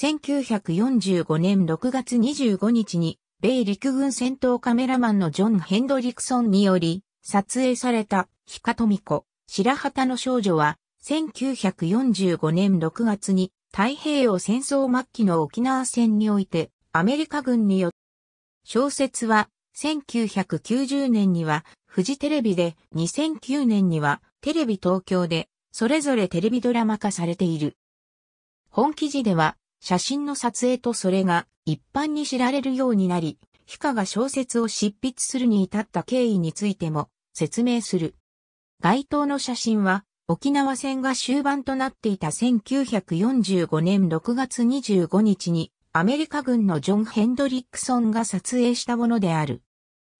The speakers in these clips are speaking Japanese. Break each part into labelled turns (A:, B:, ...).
A: 1945年6月25日に、米陸軍戦闘カメラマンのジョン・ヘンドリクソンにより、撮影された、ヒカトミコ、白旗の少女は、1945年6月に、太平洋戦争末期の沖縄戦において、アメリカ軍によって、小説は、1990年には、フジテレビで、2009年には、テレビ東京で、それぞれテレビドラマ化されている。本記事では、写真の撮影とそれが一般に知られるようになり、ヒカが小説を執筆するに至った経緯についても説明する。該当の写真は沖縄戦が終盤となっていた1945年6月25日にアメリカ軍のジョン・ヘンドリックソンが撮影したものである。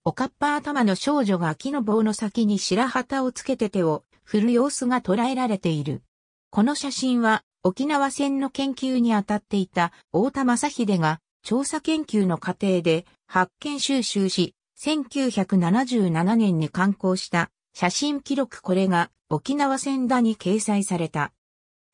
A: おかっぱ頭の少女が木の棒の先に白旗をつけて手を振る様子が捉えられている。この写真は沖縄戦の研究に当たっていた大田正秀が調査研究の過程で発見収集し、1977年に刊行した写真記録これが沖縄戦だに掲載された。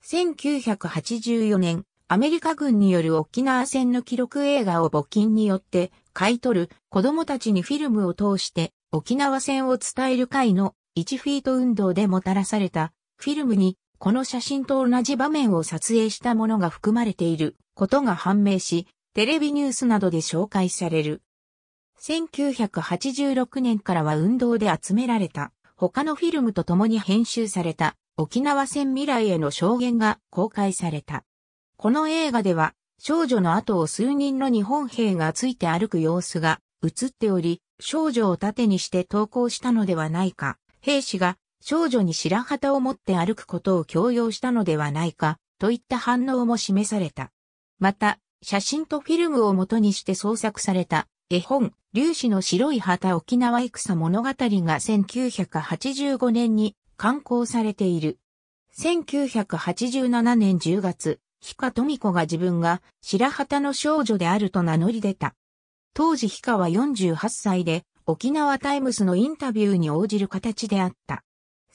A: 1984年、アメリカ軍による沖縄戦の記録映画を募金によって買い取る子供たちにフィルムを通して沖縄戦を伝える会の1フィート運動でもたらされたフィルムにこの写真と同じ場面を撮影したものが含まれていることが判明し、テレビニュースなどで紹介される。1986年からは運動で集められた他のフィルムと共に編集された沖縄戦未来への証言が公開された。この映画では少女の後を数人の日本兵がついて歩く様子が映っており、少女を盾にして投稿したのではないか、兵士が少女に白旗を持って歩くことを強要したのではないか、といった反応も示された。また、写真とフィルムを元にして創作された絵本、粒子の白い旗沖縄戦物語が1985年に刊行されている。1987年10月、ヒカトミコが自分が白旗の少女であると名乗り出た。当時ヒカは48歳で沖縄タイムスのインタビューに応じる形であった。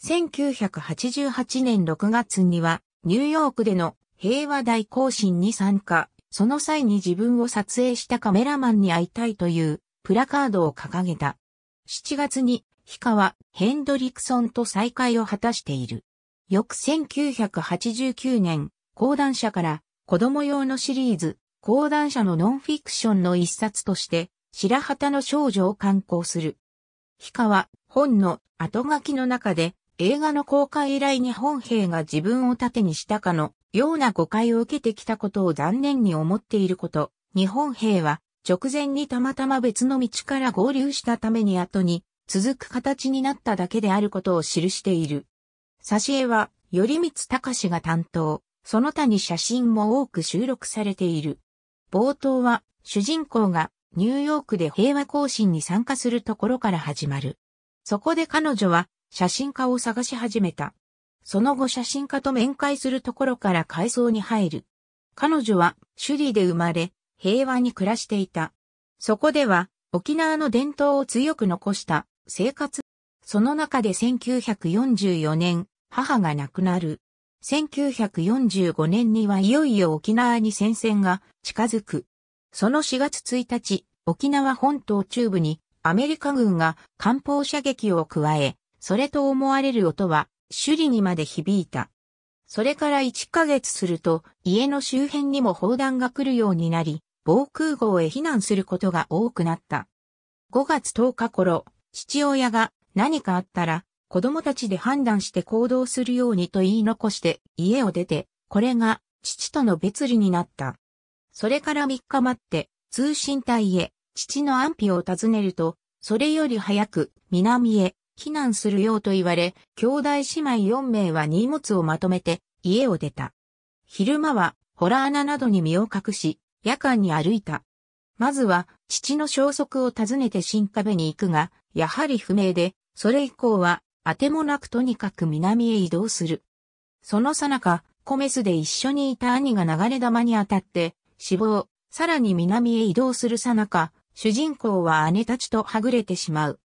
A: 1988年6月にはニューヨークでの平和大行進に参加、その際に自分を撮影したカメラマンに会いたいというプラカードを掲げた。7月にヒカはヘンドリクソンと再会を果たしている。翌1989年、講談社から子供用のシリーズ、講談社のノンフィクションの一冊として、白旗の少女を刊行する。ヒカは本の後書きの中で映画の公開以来日本兵が自分を盾にしたかのような誤解を受けてきたことを残念に思っていること、日本兵は直前にたまたま別の道から合流したために後に続く形になっただけであることを記している。挿絵は、頼光隆が担当、その他に写真も多く収録されている。冒頭は、主人公がニューヨークで平和行進に参加するところから始まる。そこで彼女は写真家を探し始めた。その後写真家と面会するところから階層に入る。彼女は首里で生まれ、平和に暮らしていた。そこでは沖縄の伝統を強く残した生活。その中で1944年、母が亡くなる。1945年にはいよいよ沖縄に戦線が近づく。その4月1日、沖縄本島中部にアメリカ軍が艦砲射撃を加え、それと思われる音は、首里にまで響いた。それから1ヶ月すると、家の周辺にも砲弾が来るようになり、防空壕へ避難することが多くなった。5月10日頃、父親が何かあったら、子供たちで判断して行動するようにと言い残して家を出て、これが父との別離になった。それから3日待って通信隊へ父の安否を尋ねると、それより早く南へ避難するようと言われ、兄弟姉妹4名は荷物をまとめて家を出た。昼間はホラー穴などに身を隠し、夜間に歩いた。まずは父の消息を尋ねて新壁に行くが、やはり不明で、それ以降は当てもなくとにかく南へ移動する。そのさなか、コメスで一緒にいた兄が流れ玉に当たって死亡、さらに南へ移動するさなか、主人公は姉たちとはぐれてしまう。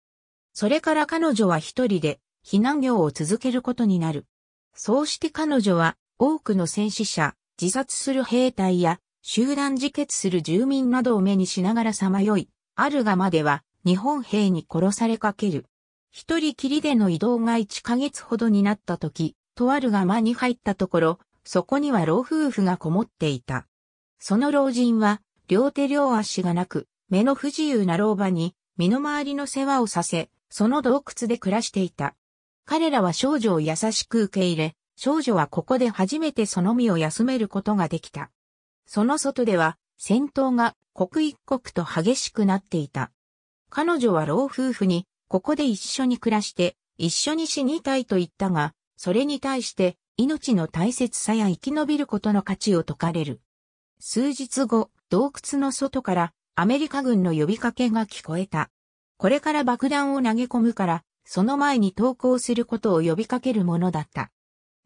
A: それから彼女は一人で避難業を続けることになる。そうして彼女は多くの戦死者、自殺する兵隊や集団自決する住民などを目にしながらさまよい、あるがまでは日本兵に殺されかける。一人きりでの移動が1ヶ月ほどになった時、とあるが間に入ったところ、そこには老夫婦がこもっていた。その老人は、両手両足がなく、目の不自由な老婆に、身の回りの世話をさせ、その洞窟で暮らしていた。彼らは少女を優しく受け入れ、少女はここで初めてその身を休めることができた。その外では、戦闘が刻一刻と激しくなっていた。彼女は老夫婦に、ここで一緒に暮らして、一緒に死にたいと言ったが、それに対して、命の大切さや生き延びることの価値を説かれる。数日後、洞窟の外からアメリカ軍の呼びかけが聞こえた。これから爆弾を投げ込むから、その前に投降することを呼びかけるものだった。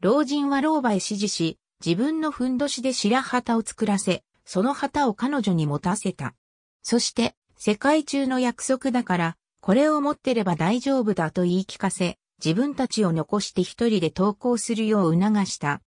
A: 老人は老婆へ指示し、自分のふんどしで白旗を作らせ、その旗を彼女に持たせた。そして、世界中の約束だから、これを持ってれば大丈夫だと言い聞かせ、自分たちを残して一人で投降するよう促した。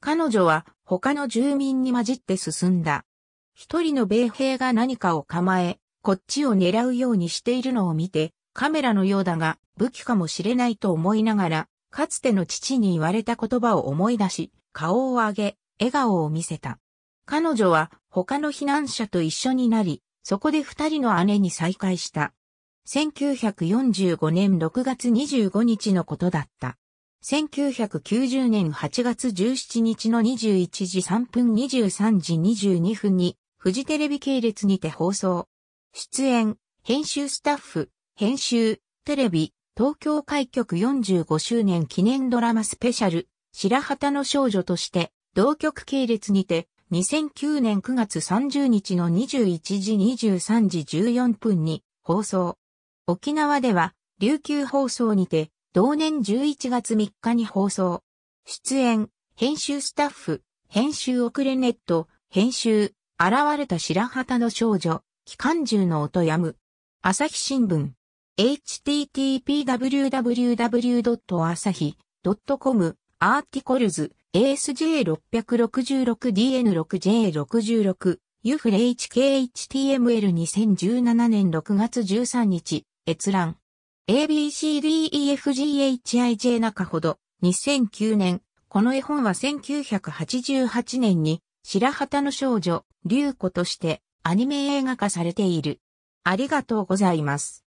A: 彼女は他の住民に混じって進んだ。一人の米兵が何かを構え、こっちを狙うようにしているのを見て、カメラのようだが武器かもしれないと思いながら、かつての父に言われた言葉を思い出し、顔を上げ、笑顔を見せた。彼女は他の避難者と一緒になり、そこで二人の姉に再会した。1945年6月25日のことだった。1990年8月17日の21時3分23時22分に、フジテレビ系列にて放送。出演、編集スタッフ、編集、テレビ、東京開局45周年記念ドラマスペシャル、白旗の少女として、同局系列にて、2009年9月30日の21時23時14分に放送。沖縄では、琉球放送にて、同年11月3日に放送。出演、編集スタッフ、編集遅れネット、編集、現れた白旗の少女、機関銃の音やむ。朝日新聞。http www.asahi.com アーティコルズ。ASJ666DN6J66 ユフレ HKHTML2017 年6月13日閲覧。ABCDEFGHIJ 中ほど、2009年、この絵本は1988年に、白旗の少女、竜子として、アニメ映画化されている。ありがとうございます。